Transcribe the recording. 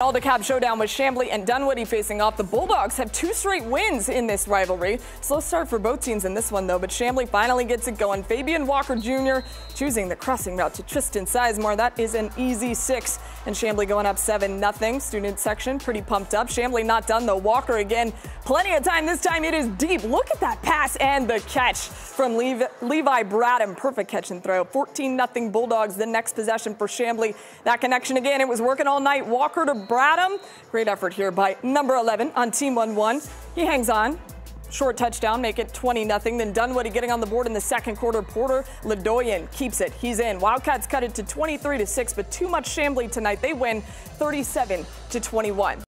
All DeKalb showdown with Chamblee and Dunwoody facing off. The Bulldogs have two straight wins in this rivalry. Slow start for both teams in this one, though, but Chamblee finally gets it going. Fabian Walker Jr. choosing the crossing route to Tristan Sizemore. That is an easy six, and Chamblee going up 7 nothing. Student section pretty pumped up. Chamblee not done, though. Walker again, plenty of time. This time it is deep. Look at that pass and the catch from Levi, Bradham. Perfect catch and throw. 14 nothing Bulldogs. The next possession for Chamblee. That connection again. It was working all night. Walker to Bradham. Great effort here by number 11 on Team 1-1. He hangs on. Short touchdown, make it 20 0 Then Dunwoody getting on the board in the second quarter. Porter Ledoyen keeps it. He's in. Wildcats cut it to 23 6, but too much Chamblee tonight. They win 37 21.